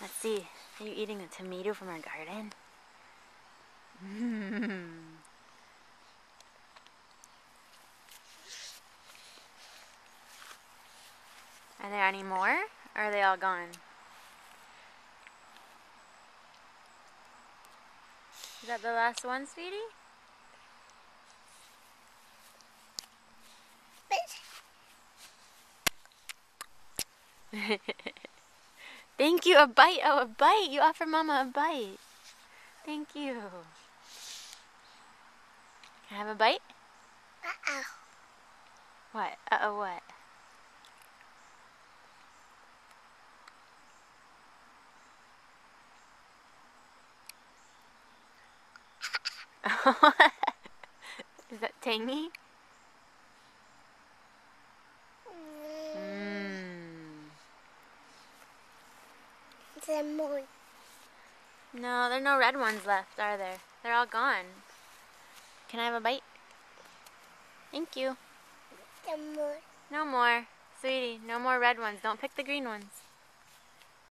Let's see. Are you eating a tomato from our garden? Mm. Are there any more? Or are they all gone? Is that the last one, sweetie? Thank you, a bite. Oh, a bite. You offer Mama a bite. Thank you. Can I have a bite? Uh-oh. What? Uh-oh, what? Is that tangy? Mmm. Moon. No, there are no red ones left, are there? They're all gone. Can I have a bite? Thank you. The moon. No more. Sweetie, no more red ones. Don't pick the green ones.